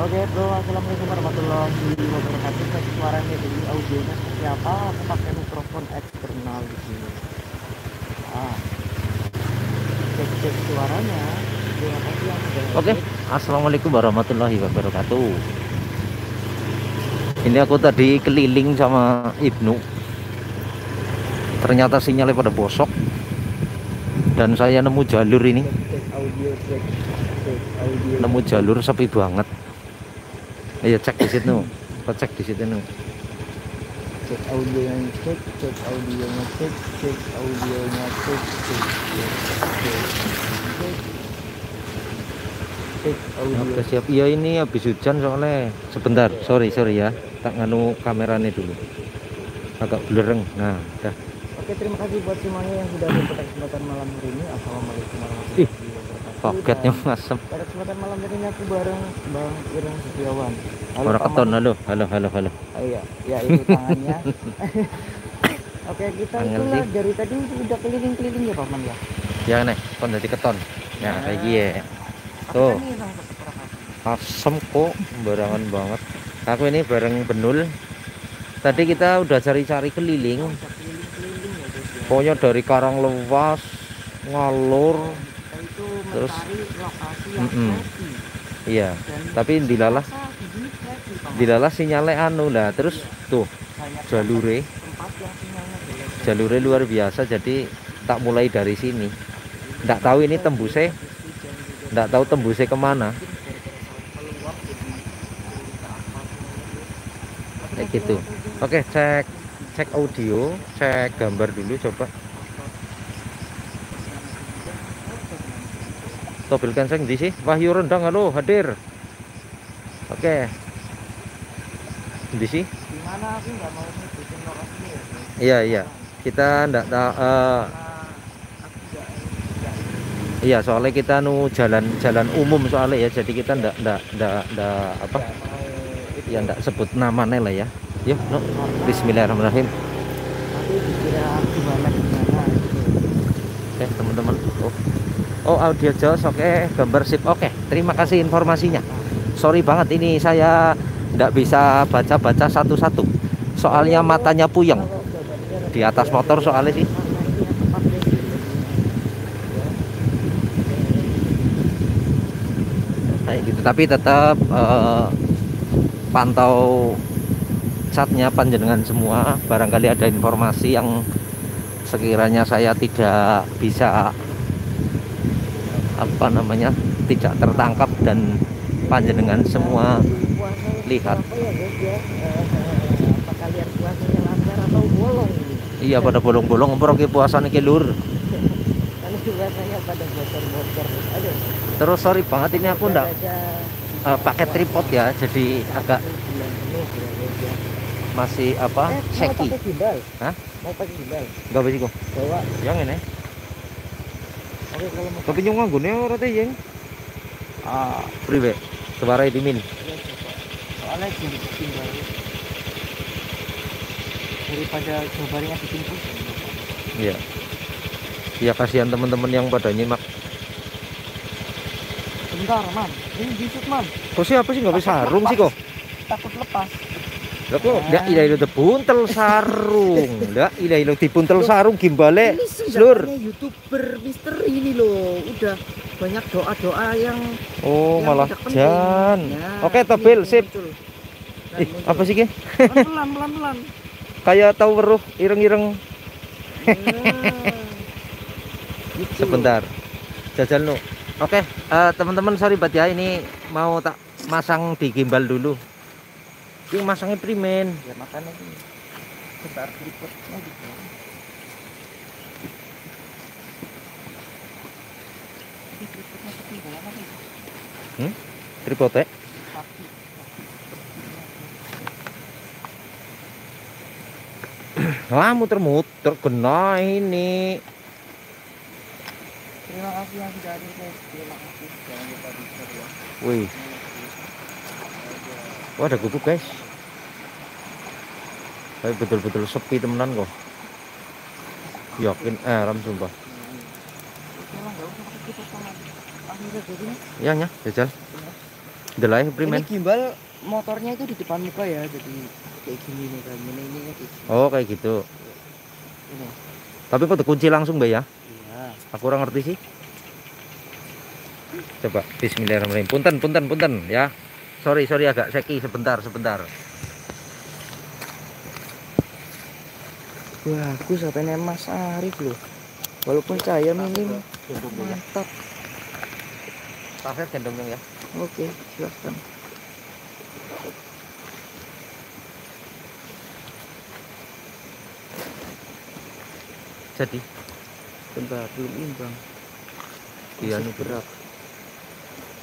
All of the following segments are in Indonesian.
Oke bro, assalamualaikum warahmatullahi wabarakatuh. Cek suaranya jadi audionya seperti apa? Aku pakai mikrofon eksternal di sini. Ah, cek cek suaranya. Oke, assalamualaikum warahmatullahi wabarakatuh. Ini aku tadi keliling sama Ibnu. Ternyata sinyalnya pada bosok. Dan saya nemu jalur ini, nemu jalur sepi banget. Ayo cek di situ. Kau cek di situ. Cek audionya cek, cek audionya cek, cek audionya cek, cek cek cek cek. Cek audio. Oke siap. Iya ini habis hujan soalnya. Sebentar, sorry sorry ya. Tak nganu kameranya dulu. Agak blereng. Nah, dah. Oke, terima kasih buat semuanya yang sudah berkotak kesempatan malam hari ini. Assalamualaikum warahmatullahi wabarakatuh. Paketnya Dan masem. Pada kesempatan malam ini aku bareng Bang Ireng Setiawan. Orang Paman. keton, halo, halo, halo, halo. Oh, iya, ya itu tangannya. Oke, kita Angel itulah sih. dari tadi udah keliling-keliling ya Paman ya. Ya nih, kon jadi keton. Ya kayak gini ya. Tuh. asem kok barangan banget aku ini bareng Benul tadi kita udah cari-cari keliling ya ya. pokoknya dari Karang Lewas ngalur Terus- Mm-mm. happy. iya tapi dilalah. dilalah sinyalnya anu lah terus tuh Banyak jalure. jalure luar biasa jadi tak mulai dari sini. Nggak tahu ini tembusnya nggak tahu tembusnya ke mana. Kayak gitu. Oke cek cek audio cek gambar dulu coba Tobil kenseng di sih Wahyu Rendang halo hadir. Oke. Di sih Gimana? Aku nggak mau nyebutin lokasinya ya. Iya iya. Kita ndak tahu eh, nggak nggak iya soalnya kita nu jalan jalan umum soalnya ya. Jadi kita ndak ndak ndak ndak apa? Ya ndak sebut namanya lah ya. Yuk no. Bismillahirrahmanirrahim. Gimana gitu. Oke teman-teman. Oh. Oh audio jos oke gambar sip. Oke terima kasih informasinya. Sorry banget ini saya ndak bisa baca-baca satu-satu. Soalnya matanya puyeng. Di atas motor soalnya sih. Nah, ya. kayak gitu. Tapi tetap eh, pantau catnya panjenengan semua. Barangkali ada informasi yang sekiranya saya tidak bisa apa namanya tidak tertangkap dan panjenengan semua lihat. iya pada bolong-bolong ke puasa lur. Aduh terus sorry banget ini aku ndak eh, pakai tripod ya jadi agak masih apa eh, mau pakai gimbal? Hah? mau pakai gimbal? Nggak bisa kok. Bawa. Yang ini tapi nyong nganggone ora teh yang ah priwe suara dimin. Ya soalnya gimbal daripada jawabannya bikin pusing Iya. Ya kasihan teman-teman yang pada nyimak. bentar man ini bisut man Kok siapa sih? Nggak bisa sarung sih kok? takut lepas Lah kok nggak ilah ilah buntel sarung. Nggak ilah ilah dibuntel sarung gimbale. senjatanya youtuber misteri ini loh udah banyak doa-doa yang Oh yang malah jan. Ya, Oke topil sip. muncul. Nah, Ih muncul. apa sih ki? pelan pelan pelan Kayak tahu weruh ireng-ireng. Gitu. Sebentar. Jajal nu. Oke eh, teman-teman sorry banget ya ini mau tak masang di gimbal dulu. Ini masangnya primen. ya makanya ini sebar ketinggalan apa ya? Tripodnya. Kaki. Lah muter-muter kena ini. terima kasih yang sudah hadir guys terima kasih jangan lupa di share ya Wih, wah ada gubuk guys. Tapi betul-betul sepi temenan kok. Yakin eh ram sumpah. Iya nya, jajal. delay ini primen gimbal motornya itu di depan muka ya jadi kayak gini nih kan ini ini kayak gini. Oh kayak gitu. Ini. Tapi kok kunci langsung mbak ya? Iya. Aku kurang ngerti sih. Coba Bismillahirrahmanirrahim. Punten punten punten ya sorry sorry agak seki sebentar sebentar. Bagus HP-nya Mas Arif loh walaupun cahaya minim. mantap. Tafir gendong dong ya? Oke silahkan jadi? Bentar belum imbang. Iya nih berat.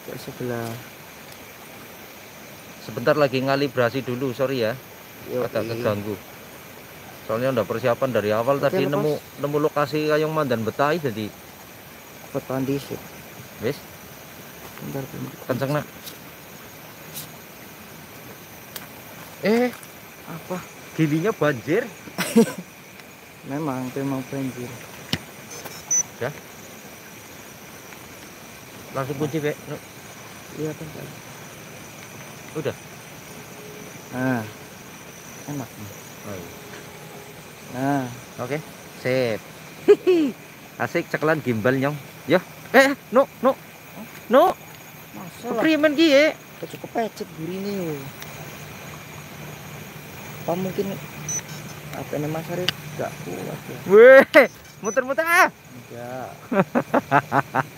Kayak sebelah sebentar lagi ngalibrasi dulu sorry ya. Agak Yoi. keganggu. Soalnya udah persiapan dari awal Oke, tadi lepas. nemu nemu lokasi kayong mandan betai jadi. Kondisi wis. Bentar bentar. Kenceng nak eh apa? Gilinya banjir? Memang memang banjir. Langsung kunci Be. Iya bentar udah. Nah. Enak nih. Oh, iya. nah. Oke sip. Asik cekelan gimbal nyong. Yo eh no no. No. Masa lah primen ki ye cukup pecet gurih nih apa mungkin apa nih Mas Arif? Gak kuat ya. Weh muter-muter ah. Enggak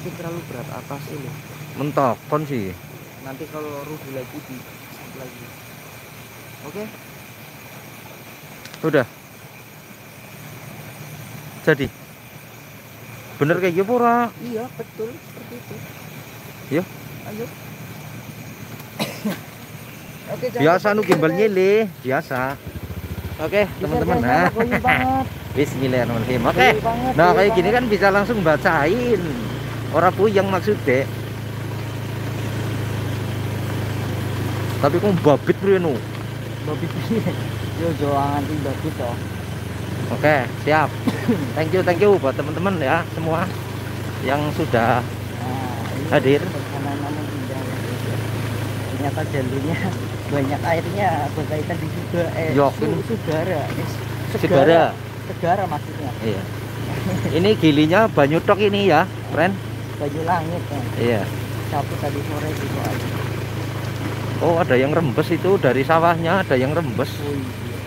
mungkin terlalu berat atas ini. Mentokon sih. Nanti kalau rugi lagi di lagi. Oke? Udah. Jadi. Bener kayak gitu ora iya betul seperti itu. Yo. ayo. Oke biasa nu gimbal nyile biasa. Oke teman-teman nah. Bismillahirrahmanirrahim. Oke. Nah kayak gini kan bisa langsung bacain orang puyeng maksudnya tapi kok babit bro nu babi piye yo jo angan babi toh oke siap thank you thank you buat teman-teman ya semua yang sudah nah Hadir. ya ya. ternyata jalurnya banyak airnya berkaitan di juga eh Yakin. Su- Sugara guys. segara Segara maksudnya iya ini gilinya banyu tok ini ya friend baju langit kan iya. Sapu tadi sore gitu aja. Oh ada yang rembes itu dari sawahnya ada yang rembes. Oh iya.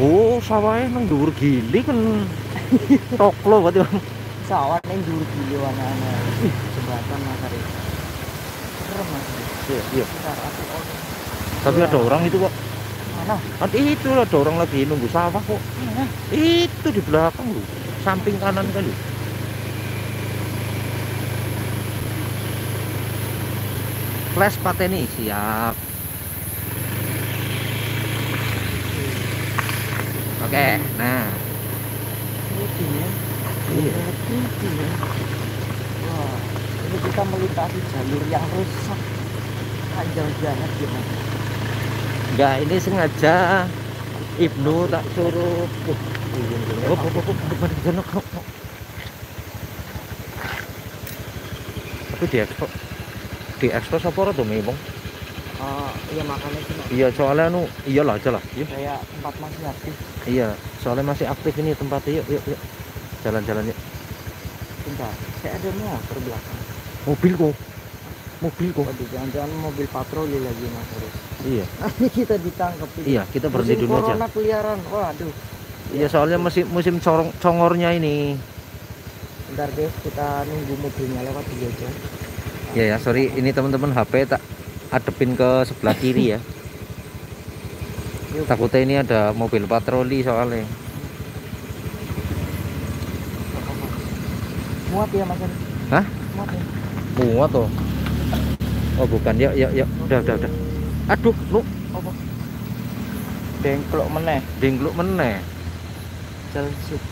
Oh sawahnya nang dhuwur gili kan. Toklo berarti Bang. sawah yang dulu gili ih jembatan mas Arif serem mas iya iya. Oh. Tapi ada orang itu kok mana? Kan itu ada orang lagi nunggu sawah kok. Mana itu di belakang lu samping kanan kan lu flash pateni siap. Oke nah. Rugi ya iya ya wah ini kita melintasi jalur yang rusak. Panjang banget gimana enggak ini sengaja Ibnu tak suruh. Uh, oh, oh, oh, oh, depan di sana kok tapi di ekspor di ekspor apa ora tuh memang Oh, iya makanya cuma iya soalnya nu iyalah aja lah yuk kayak tempat masih aktif. Iya soalnya masih aktif ini tempatnya yuk yuk yuk jalan-jalan yuk bentar saya ada motor belakang. Mobil kok. Mobil kok. Waduh jangan-jangan mobil patroli lagi mas Arif iya. Nanti kita ditangkap ini. iya kita berhenti dulu aja. corona keliaran waduh. Iya soalnya musim musim corong, congornya ini. Bentar guys kita nunggu mobilnya lewat dulu aja ya ya sorry. Ini teman-teman HP tak adepin ke sebelah kiri ya. Takutnya ini ada mobil patroli soalnya. Muat ya mas Hah? muat ya. Muat tuh oh bukan. Yuk yuk yuk. Udah udah udah. Aduh lu apa? Dengklok meneh. Dengkluk meneh. Celsius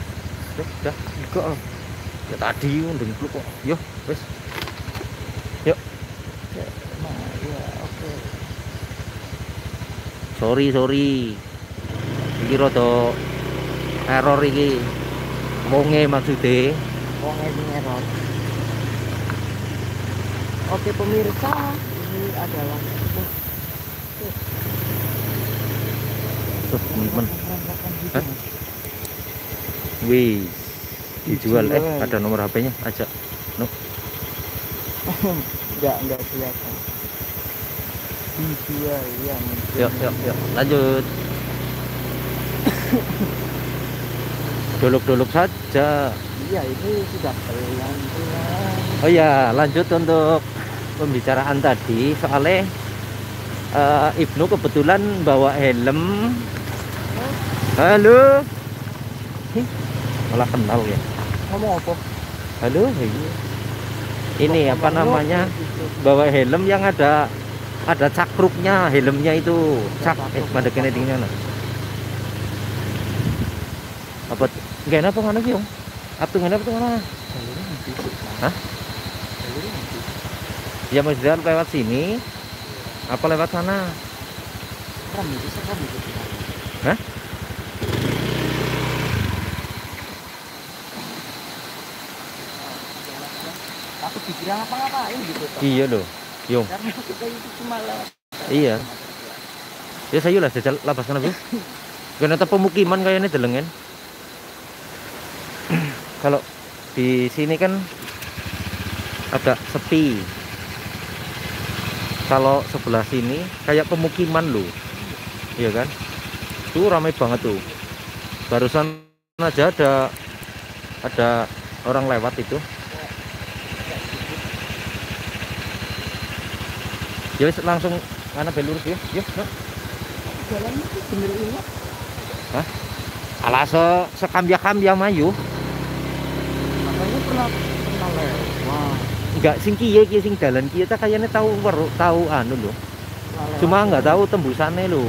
Udah, udah enggak oh. ya tadi dengkluk kok. Yuk wes nah ya oke sorry sorry iki rada error iki wonge maksudnya wong ini error Oke pemirsa, ini adalah sebuah Tuh, teman-teman. Wih, dijual. Eh, Dijual. ada nomor HP-nya. Aja. Enggak, enggak kelihatan. Dijual ya mungkin. Yuk, yuk, yuk. Lanjut. Duluk-duluk saja. Iya, ini sudah pelan-pelan. Oh ya, lanjut untuk pembicaraan tadi soalnya eh, Ibnu kebetulan bawa helm. Halo. Ih, malah kenal ya. Ngomong apa? Halo. iya. Ini apa namanya? Bawa helm yang ada ada cakruknya, helmnya itu cak eh pada kene dingin Apa enggak apa ngono ki, Om? Apa ngene apa sih, Mas. Hah? Ya maksudnya lewat sini apa lewat sana? Hah? Aku dikira ngapa-ngapain gitu. Iya loh. Yung. Karena kita itu cuma lewat. Iya. Ya saya lah jajal labas kana, Bu. Kena pemukiman kayaknya delengen. Kalau di sini kan agak sepi. Kalau sebelah sini kayak pemukiman loh. Iya kan? Tuh ramai banget tuh. Barusan aja ada ada orang lewat itu. Ya wis, langsung mana belurus ya. Yuk, yuk. Jalannya tuh bener ini. Alah se sekambia-kambia mayu. Makanya pernah pernah lewat. Enggak sing kiye kiye sing dalan kiye ta kayaknya tahu weru tahu anu loh. Cuma nggak tahu tembusannya loh.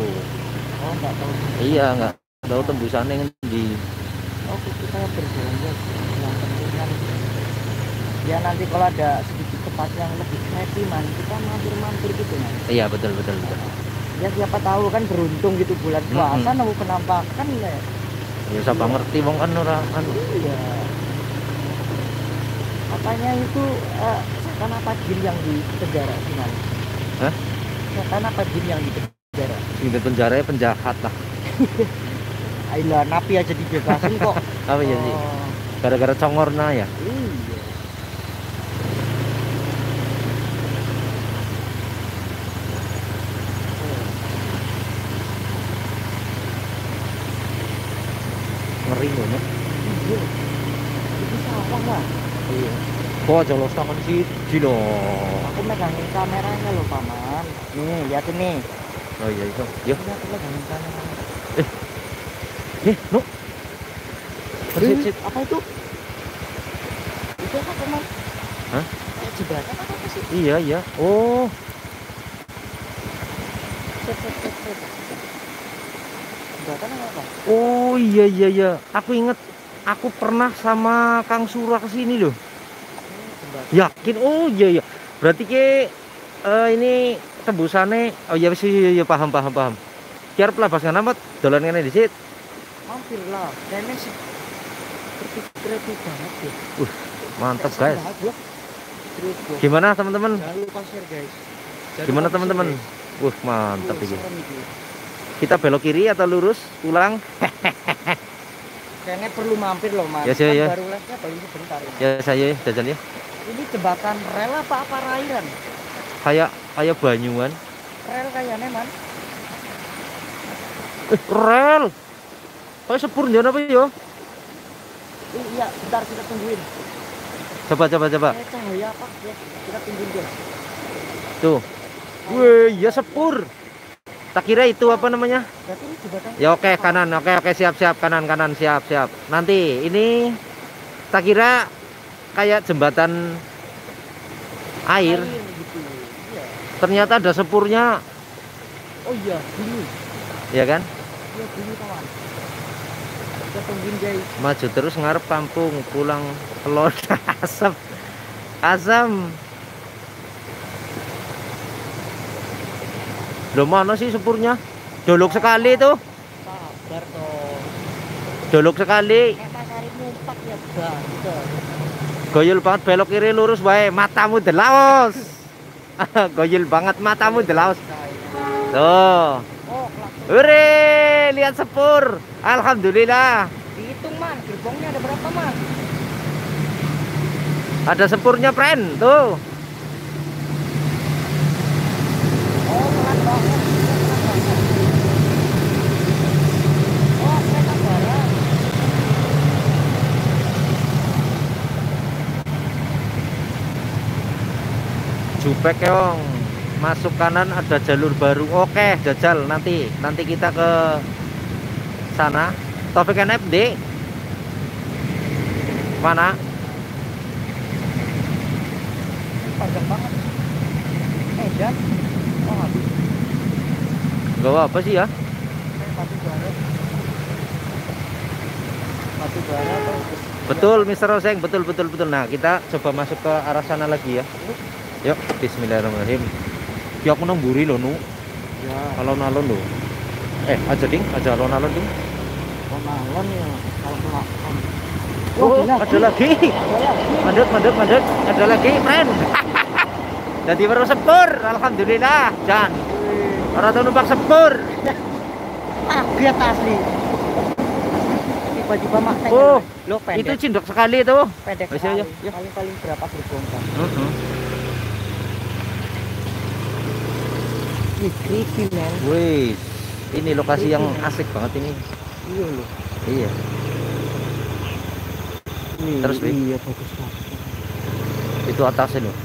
Oh, nggak tahu. Iya, nggak tahu tembusannya di Oke, kita berjalan ya. Yang penting kan ya nanti kalau ada sedikit tempat yang lebih happy man, kita mampir-mampir gitu man. Iya, betul betul betul. Ya siapa tahu kan beruntung gitu bulan puasa nemu penampakan ya. Ya siapa ngerti wong kan ora anu. Iya. Katanya itu eh, setan apa jin yang di penjara sih man? Hah? Setan apa jin yang di penjara? Di penjara ya penjahat lah. Ayolah, napi aja dibebasin kok. Apa ya sih? Oh, Gara-gara congorna ya. Ngeri no. Iya. Itu sawah lah. Iya. Kok siji loh. Aku megangin kameranya loh paman. Nih lihat ini. Oh iya itu. Aku megangin kameranya. Eh, no. Sit, sit. apa itu? Itu apa paman? Hah? Kayak apa apa sih? Iya, iya. Oh. Apa oh iya iya iya. Aku inget aku pernah sama Kang Surah ke sini loh. Jembatan. Yakin? Oh iya iya. Berarti ke eh, ini tembusannya oh iya sih iya, iya paham paham paham. Kiar pelabas kan amat dolan ngene di sit. Mampir lah. Kayaknya sih kreatif banget ya. Mantap Kayak guys. Gimana teman-teman? Jangan lupa share guys. Jangan Gimana teman-teman? Wah mantap Wih, ini. Kita belok kiri atau lurus? Pulang? Kayaknya perlu mampir loh mas. Ya, sih, Kan ya. Baru lesnya paling sebentar. Ya saya ya, jajan ya. Ini jembatan rel apa apa rairan? Kayak kayak Banyuan. Rel kayaknya man. Eh, rel. Kayak sepur apa ya? Iya, bentar kita tungguin. Coba coba coba. Cahaya apa? Ya, kita tungguin guys. Tuh. Wih, ya sepur. Tak kira itu apa namanya? Ini jembatan. Ya oke kanan, oke oke siap siap kanan kanan siap siap. Nanti ini tak kira kayak jembatan air. gitu. Iya. Ternyata ada sepurnya, Oh iya, bunyi. ya kan? Iya bunyi kawan. Kita tungguin guys. Maju terus ngarep kampung, pulang telur asap. Asam. Loh mana sih sepurnya? Dolok sekali tuh. Sabar dong. Dolok sekali. Ya banget. Goyol banget belok kiri lurus wae, matamu delawas. Goyil banget matamu. Saya. Tuh. Oh, klakson. Hore, lihat sepur. Alhamdulillah. Dihitung man, gerbongnya ada berapa man? Ada sepurnya, friend. Tuh. Oh, pelan banget. Pelan banget. Oh, kereta barang. Jupek yong. Masuk kanan ada jalur baru. Oke, jajal nanti. Nanti kita ke sana. Taufik NFD. Mana? Panjang banget. Medan. Oh, habis. Gak apa sih ya? Kayak batu bara. Batu bara terus. Betul, Mr. Oseng. Betul, betul, betul. Nah, kita coba masuk ke arah sana lagi ya. Yuk, Bismillahirrahmanirrahim. Ya aku nang mburi lho, Nu. Ya, Alon-alon lho. Eh, aja ding, aja alon-alon ding. Komalon ya. Kelakson. Oh, gila. ada lagi. Mandek, mandek, mandek. Ada lagi, friend. Jadi baru sepur, alhamdulillah. Jan, orang tuh numpak sepur. Kaget asli. Tiba-tiba mak. Oh, lo pendek. Itu cindok sekali tuh. pendek sekali. Paling-paling berapa gerbong kan? Heeh. Ih, creepy man. Wih, ini lokasi yang asik banget ini. Iya loh. Iya. Iya, Terus, Bi? Iya, bagus banget. Itu atasnya loh.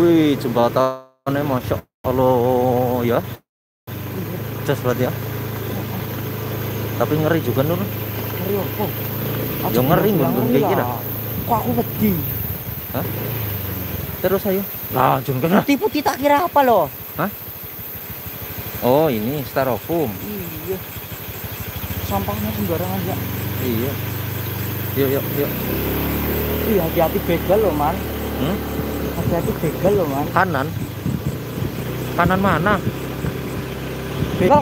Wih, jembatannya masya Allah ya. Jas banget ya. Tapi ngeri juga nur. Ngeri apa? Ya ngeri, ngeri kayak gini. Kok aku wedi? Terus ayo. Lah, jun kena. Putih putih tak kira apa loh? Oh, ini styrofoam. Iya. Sampahnya sembarangan ya. Iya. Yuk, yuk, yuk. Iya, hati-hati begal loh, Man. Hmm? Hati-hati begal loh, Man. Kanan. Kanan mana? Begal.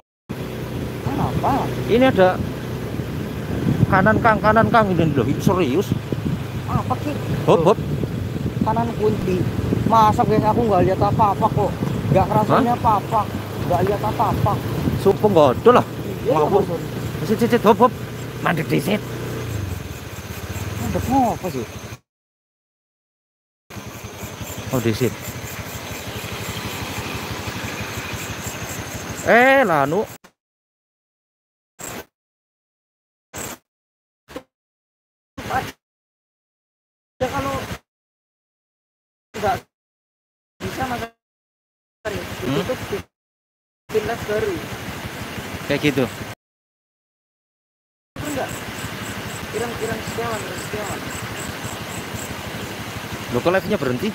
Kenapa? Ini ada kanan kang, kanan kang ini loh. Serius. Apa sih? Hop, hop. Kanan kunti. Masa guys aku nggak lihat apa-apa kok. Nggak kerasanya apa-apa. Nggak lihat apa-apa. Sumpah nggak ada lah. Ngawur. Sit, sit, hop, hop. Mandek di sit. Ada apa sih? Oh, di sit. Eh, lanu. Baru. Kayak gitu. Itu enggak Irang-irang Setiawan, Setiawan. Lo kok live-nya berhenti?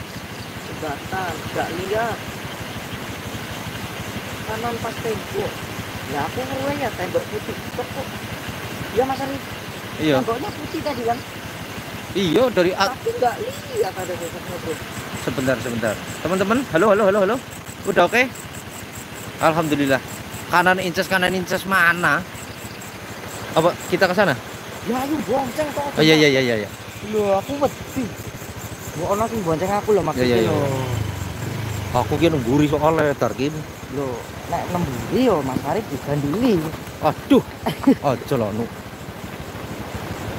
Sebentar, nggak lihat. Kanan pas tembok. Ya aku ngeruai ya tembok putih. Kok kok? Ya masa nih Iya. temboknya putih tadi kan? Iya, dari Tapi nggak lihat ada besoknya bro. sebentar, sebentar. Teman-teman, halo, halo, halo, halo. Udah oke? Alhamdulillah. Kanan inces, kanan inces mana? Apa kita ke sana? Ya ayo bonceng kok. Oh iya iya iya iya. iya. Loh aku wedi. Mau ono sing bonceng aku loh maksudnya iya, iya. loh. Aku kira nungguri soalnya tarkin. Loh, nek nemburi yo Mas Arif diganduli. Aduh. Ojo lo nu.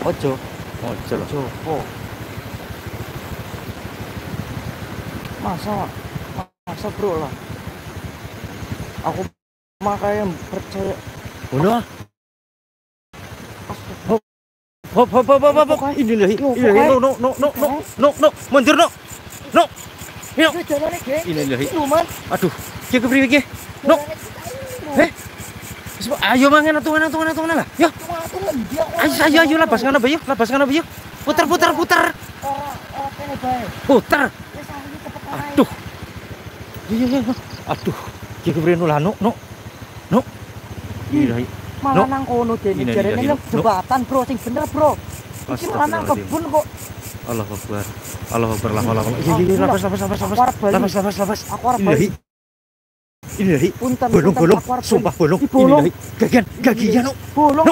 Ojo, Ojo lo. ojo. Oh. Masa masa bro lah. Aku makanya percaya Udah. Hop hop hop hop hop. Ini lagi. Yo, Ini lagi. No no no no no no no. Mundur no. No. Ya gede. Ini lagi. Man. Aduh. Ki kepriwe ki? No. Eh. Ayo mangan atungan atungan atungan lah. Yo. Cuma aku ngendiak. Ayo ayo ayo labas kana bayu, labas kana bayu. Putar putar putar. Putar. Aduh. Iya iya. iya. Aduh. Ki kepriwe nu lah no no. No. Ini lagi. Malah nang kono dene Ini, jarene ini, nang jembatan bro sing bener bro. Iki malah nang kebun kok. Allah Akbar. Allah Akbar. Allah. Iya iya iya. Labas labas labas. Aku arep bali. Labas labas labas. Aku arep Ini bali. lagi. Ini. Punten. Bolong bolong. Sumpah bolong. Ini lagi. Gagian gagian no. Bolong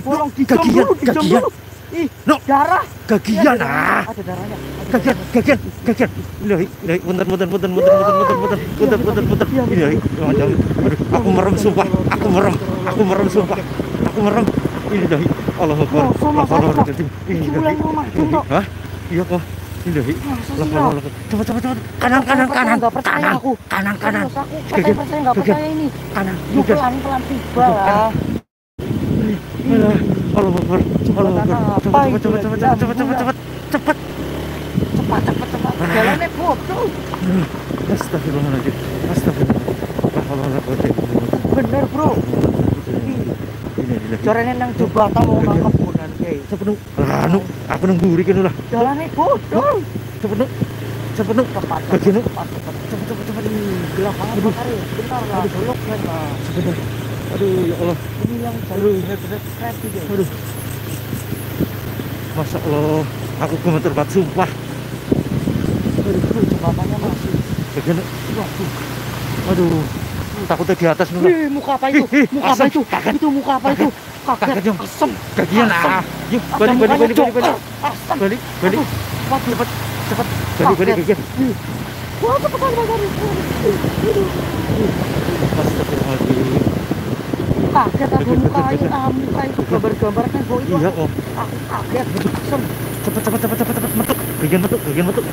Bolong gagian gagian. Ih, No. darah. Gagian Ada darahnya, ah. Ada darahnya. Gagian, gagian, gagian. Ilahi, ilahi, punten, punten, punten, punten, punten, punten, punten, punten, punten, punten. Ilahi, macam, aduh, aku merem sumpah, aku merem, aku merem sumpah, aku merem. Ilahi, Allah Akbar, Oh, sama, Allah Akbar. Ilahi. Hah? Iya kok. Ilahi. Cepat, cepat, cepat. Kanan, kanan, kanan, nggak percaya kanan, aku. kanan, kanan, aku Gagian, percaya percaya ini. kanan. Pelan pelan tiba lah cepat cepat cepat cepat cepat cepat cepat cepat cepat cepat cepat cepat Cepat cepat cepat. cepat cepat Astagfirullahaladzim. Astagfirullahaladzim. Bener bro. cepat cepat cepat mau cepat cepat kayak. Sepenuh. cepat cepat cepat cepat cepat cepat cepat cepat Sepenuh. Sepenuh. Cepat cepat cepat cepat cepat cepat. Cepat-cepat, cepat cepat cepat cepat cepat cepat Aduh ya Allah Ini yang hebat gitu. Aduh Masya Allah Aku gemeter banget sumpah Aduh, jembatannya masih. Bagian nu Waduh. Aduh Takutnya di atas nu Wih, muka apa itu? Ih, ih, Muka apa asem. itu? Itu muka apa itu? Kaget, Kaget. Asem. Gagian Asem. ah Yuk balik balik balik balik balik Asem. Balik balik Aduh. Waduh. Cepet cepet Balik balik Kaget. gagian Wah, cepetan Pak Ari kaget aku muka ini ah muka itu gambar-gambar kan kok iya kok aku ah, kaget. Cepet cepet cepet cepet cepet metuk. Bagian metuk bagian metuk.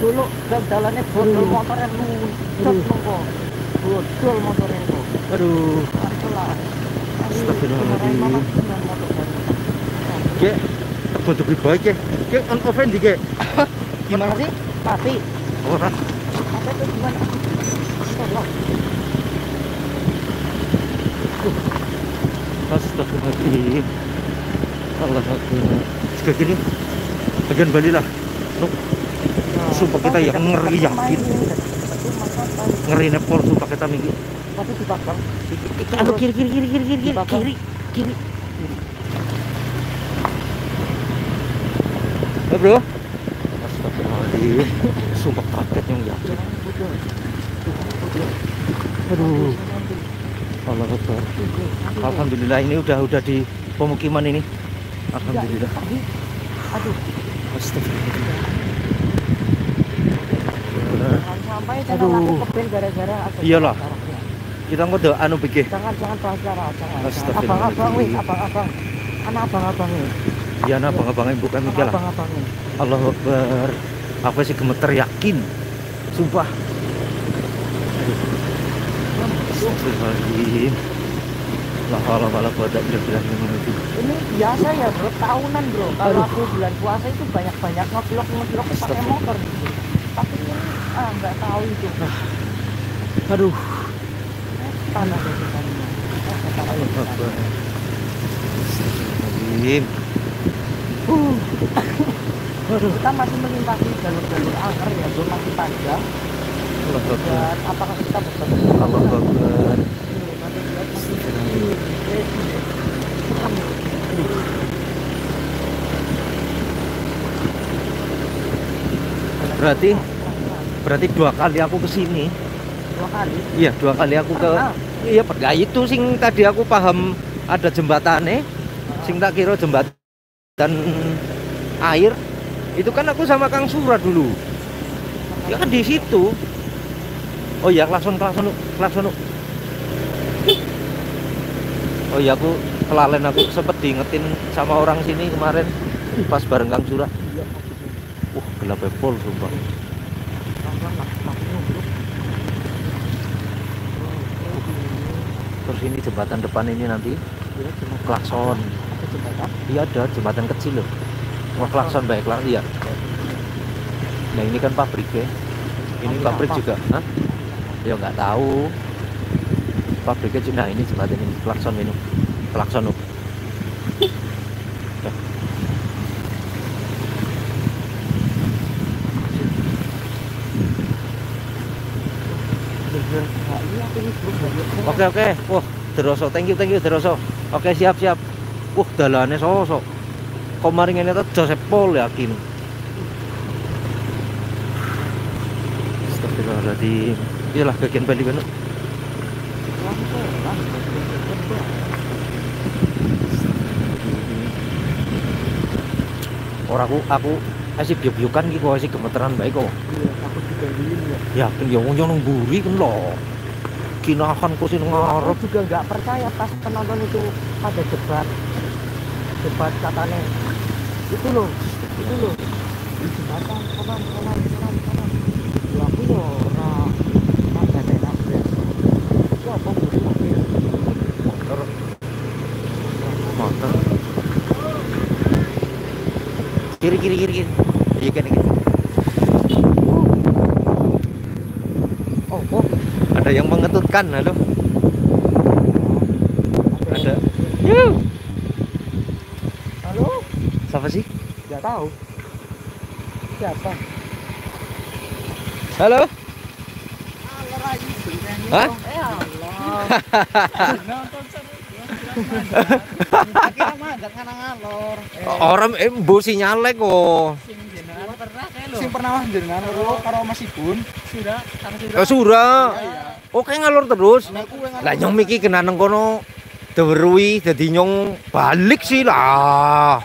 Dulu dan jalannya bondol motornya luncur nunggu bondol motornya kok aduh. Astagfirullahaladzim. Kek, tebon tebon baik ya Kek, on oven di kek. Gimana sih? Pati Oh, kan Apa itu gimana? Astagfirullah astagfirullahaladzim. Allah Akbar gini bagian Bali lah. Nuk, Sumpah kita yang ngeri yakin. tahu. ngeri nepol sumpah kita minggu. Tapi di belakang aduh kiri kiri kiri kiri kiri kiri kiri. Eh, bro. Astagfirullahaladzim. Sumpah kaget yang ya bodol. aduh Allah Akbar. Alhamdulillah ini udah udah di pemukiman ini. Alhamdulillah. Tadi, aduh. Astagfirullah. Sampai Aduh. gara-gara ada Iyalah. kita ngode anu pikir jangan jangan pacaran jangan. Abang-abang wih abang-abang. Anak abang-abang wih ya nah bang abang bukan anak lah abang-abang wih Allah Akbar. Apa sih gemeter yakin. Sumpah. Aduh. Astagfirullahaladzim La haula wala quwata illa billah. Ini biasa ya bro. Tahunan bro. Kalau Aduh. aku bulan puasa itu banyak-banyak ngevlog ngevlog pakai motor. Gitu. tapi ini ah nggak tahu itu. Aduh. Tanah dari sana? Ah, Allah itu. Akbar Astagfirullahaladzim. Uh, aduh. Kita masih melintasi jalur-jalur angker ya bro. Masih panjang Allah Akbar apakah kita Allah Akbar Berarti berarti dua kali aku ke sini dua kali? Iya dua kali aku ke Pernah. Iya pernah itu sing tadi aku paham ada jembatannya. Sing tak kira jembatan air. Itu kan aku sama Kang Sura dulu. Ya kan di situ Oh iya klakson klakson klakson. Oh iya aku kelalen aku sempet diingetin sama orang sini kemarin pas bareng Kang Sura Iya, Wah gelap pol sumpah. Terus ini jembatan depan ini nanti klakson. Iya ada jembatan kecil loh. Wah klakson baik lah iya. Nah ini kan pabrik ya. Ini Pabrik juga. Hah? Ya nggak tahu. Pabriknya. Nah ini jembatan ini klakson ini. Klakson banyak. Oke oke. Wah Deroso, thank you thank you Deroso. Oke siap siap. Wah dalane sosok. Kemarin ini tuh Joseph Paul yakin. Astagfirullahaladzim. Iyalah bagian Bali kan. Ora aku aku asih biuk-biukan kok asih gemeteran bae kok. iya takut digangguin ya Ya kan ya wong nang mburi kan lho. Kinahan kok sing ngarep. aku juga nggak percaya pas penonton itu pada debat debat katanya itu loh itu loh jembatan kanan kanan kanan kanan ya aku yo ora ora gak enak ya ya apa buri mobil motor motor kiri kiri kiri kiri. Iya kan oh oh. Ada yang mengetutkan halo? Ada. Yuh. halo? Siapa sih? Nggak tahu. Siapa? Halo? Hah? eh Allah orang eh bu sinyalek kok. Sing pernah jenengan karo Mas Ibun. Sudah, karo ke Sura oke ngalor terus lah nyong miki kena nang kono dewerui jadi nyong balik sih lah.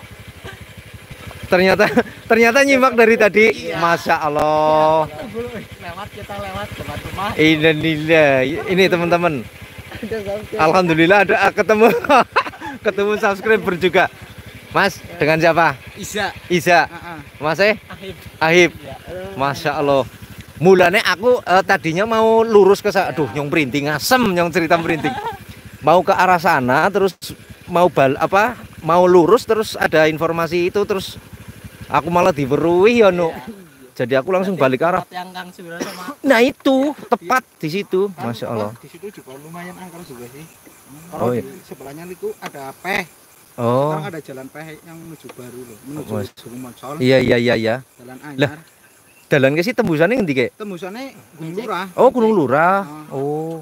Ternyata ternyata nyimak dari tadi. Masya Allah. Lewat kita lewat depan rumah. ini ini teman-teman. Alhamdulillah ada ah, ketemu. Ketemu subscriber juga. Mas dengan siapa? Isa. Isa Heeh. Mas eh? Ahib. Ahib. Ya. Masya Allah. Mulanya aku eh, tadinya mau lurus ke sana aduh nyong perinting asem nyong cerita perinting mau ke arah sana terus mau bal apa mau lurus terus ada informasi itu terus aku malah diberui ya nu jadi aku langsung balik arah yang Kang Sura sama nah itu tepat di situ Masya Allah Di situ juga lumayan angker juga sih. Oh, iya. di sebelahnya itu ada peh. oh Sekarang ada jalan peh yang menuju baru loh, menuju Mas. Gumonsol, iya iya iya iya jalan Lah. anyar. Dalan ke sih tembusannya ngendi kek? Tembusannya Gunung Lurah. Oh, Gunung Lurah. Oh.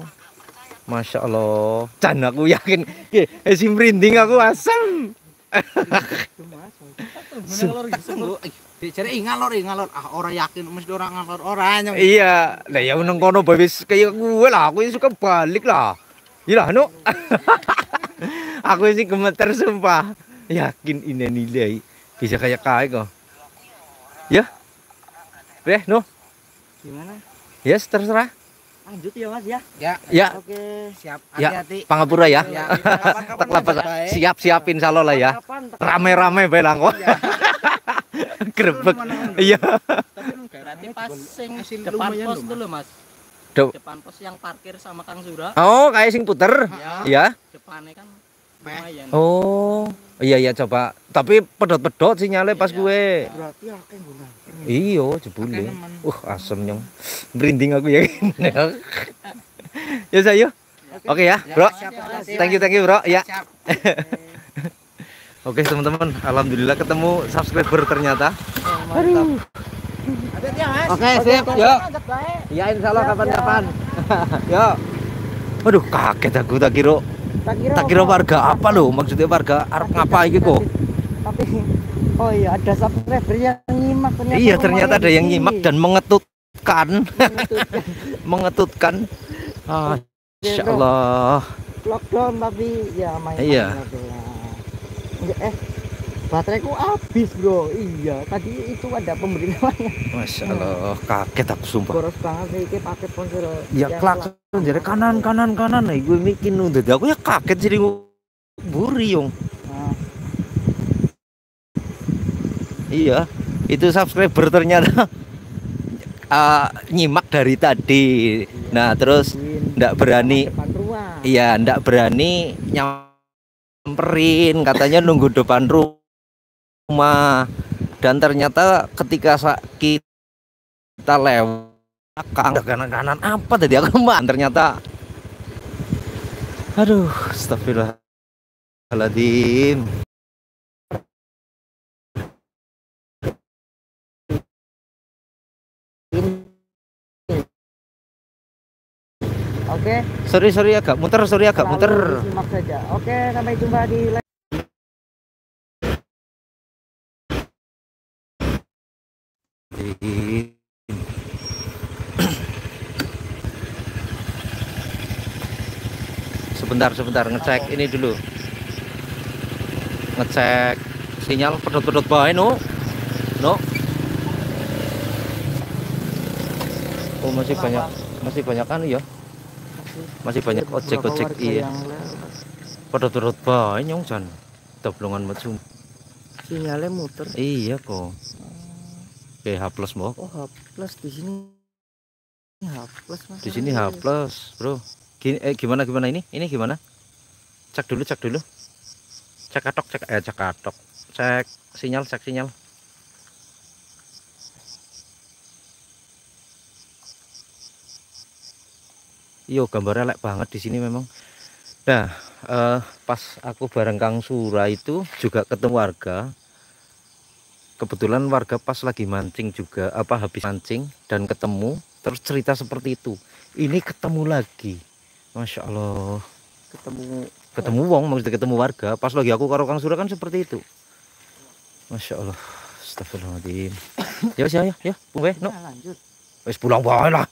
Masya Allah. Can aku yakin. Ki, eh, si merinding aku asem. Jadi ngalor ih, ngalor. Ah, orang yakin mesti orang ngalor orang yang Iya, lah ya nang kono bae wis kaya gue lah, aku suka balik lah. Iya no. aku sih gemeter sumpah. Yakin ini nilai bisa kayak kayak kok. Ya. Deh, no. Gimana? Yes, terserah. Lanjut ya Mas ya. Ya, Ya, Oke. siap. Ya. Hati-hati. Pangapura ya. Ya, baik. Siap-siapin salo lah ya. Rame-rame bae lah kok. Ya. Grebek. Iya. Berarti pas sing depan pos dulu mas depan pos yang parkir sama Kang Sura Oh, kayak sing puter. ya Ya. depannya kan lumayan Oh. Iya iya coba. Tapi pedot-pedot sinyalnya pas Iya. gue. Berarti akeh guna. Iyo, Pakai jebule. Uh, asem nyong. Merinding aku ya. ya saya. Oke ya, Bro. siap, hati-hati. Thank you, thank you, Bro. Ya. Oke, teman-teman. Alhamdulillah ketemu subscriber ternyata. Aduh. Hati-hati ya. Oke, sip. Yuk. Ya, insya Allah kapan-kapan. Yo. Aduh, kaget aku tak kira. Tak kira, Tak kira warga apa loh? Maksudnya warga arep ngapa iki kok? Tapi oh iya ada subscriber yang nyimak ternyata. Iya, ternyata ada yang nyimak dan mengetutkan, Mengetutkan. Ah, Oke, Insya bro. Allah. lockdown tapi ya main Iya. Eh bateraiku habis bro. Iya tadi itu ada pemberitahuannya Masya Allah, kaget aku sumpah. boros banget sih ini pakai ponsel Ya yang klakson jadi kanan kanan kanan. Nah gue mikir nu. Dadi aku ya kaget jadi buri yung. Nah, Iya, itu subscriber ternyata. Ah, nyimak dari tadi. Nah, terus ndak berani iya ndak berani nyamperin katanya nunggu depan rumah. Dan ternyata ketika kita lewat belakang kanan kanan apa tadi? Aku man ternyata aduh astagfirullahaladzim oke. Sorry sorry agak muter sorry agak selalu muter. disimak saja. Oke sampai jumpa di sebentar sebentar ngecek ini dulu. Ngecek sinyal pedot-pedot bae no No. Oh masih banyak masih banyak kan ya? Masih banyak Ada ojek beberapa ojek warga iya. Pada turut banyak jan. Doblongan macam. sinyalnya muter Iya kok. Oke H plus mbok. oh H plus di sini Ini H plus mas Di sini H plus bro. Gini, eh, gimana gimana ini? Ini gimana? Cek dulu cek dulu. Cek katok cek eh cek katok. Cek sinyal cek sinyal. Yo gambarnya elek banget di sini memang. Nah, eh, pas aku bareng Kang Sura itu juga ketemu warga. Kebetulan warga pas lagi mancing juga, apa habis mancing dan ketemu, terus cerita seperti itu. Ini ketemu lagi, masya Allah. ketemu Ketemu wong, maksudnya ketemu warga. Pas lagi aku karo Kang Sura kan seperti itu. Masya Allah. Astagfirullahaladzim. ya, ya, ya, ya, no. Nah, lanjut Wis pulang bae lah.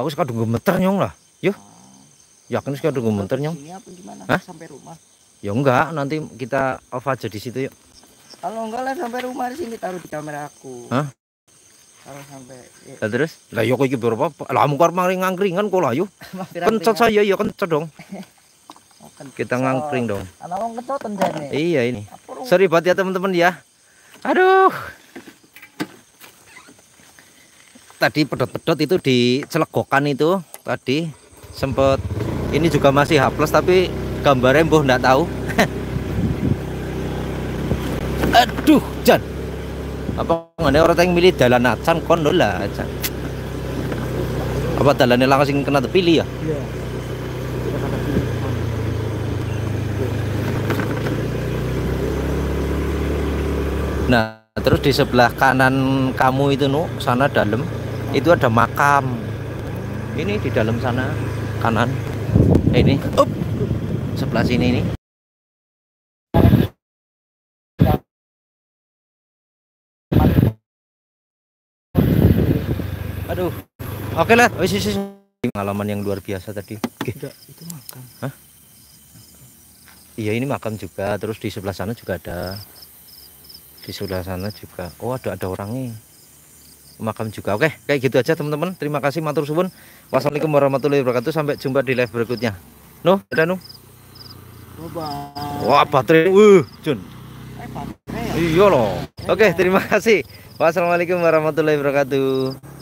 Aku sekadung gemeter nyong lah. Yo. Yakin sekadung gemeter nyong. Hah? sampai rumah Ya enggak, nanti kita off aja di situ yuk. kalau enggak lah sampai rumah di sini taruh di kamera aku Hah? taruh sampai ya, Lah terus? Lah kok iki berapa? Lah mung karo mangring ngangkringan kok lah mampir Kencot saya ya kencot dong. Oh, kencot. Kita ngangkring dong. anak orang kencotan jane Iya ini. Banget ya teman-teman ya. Aduh. Tadi pedot-pedot itu di celegokan itu tadi sempet ini juga masih H plus tapi gambarnya mbuh nggak tahu. Aduh, Jan. Apa ada orang yang milih dalan acan kon lho lah acan. Apa dalannya langsung kena terpilih ya? Iya. Nah, terus di sebelah kanan kamu itu nu, sana dalam itu ada makam. Ini di dalam sana kanan. Ini, up. Sebelah sini ini. Aduh. Oke lah, wis wis, pengalaman yang luar biasa tadi. Oke. Enggak, itu makan. Iya ini makam juga, terus di sebelah sana juga ada. Di sebelah sana juga. Oh ada ada orangnya. Makam juga. Oke, kayak gitu aja teman-teman. Terima kasih matur suwun. Wassalamualaikum warahmatullahi wabarakatuh. Sampai jumpa di live berikutnya. Nuh, ada. Bye-bye. Wah baterai, wuh, Jun. Eh, ya? Iya loh. Oke, terima kasih. Wassalamualaikum warahmatullahi wabarakatuh.